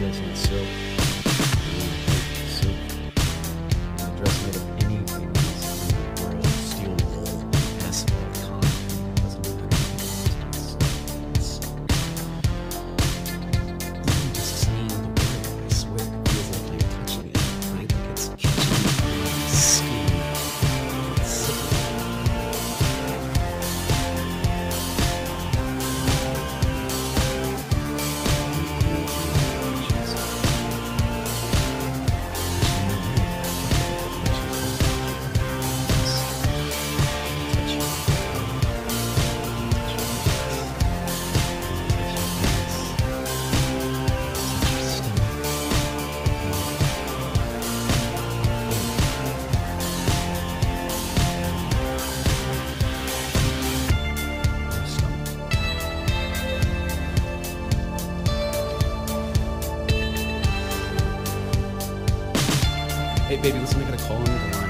dress in Hey, baby, listen, I gotta call him.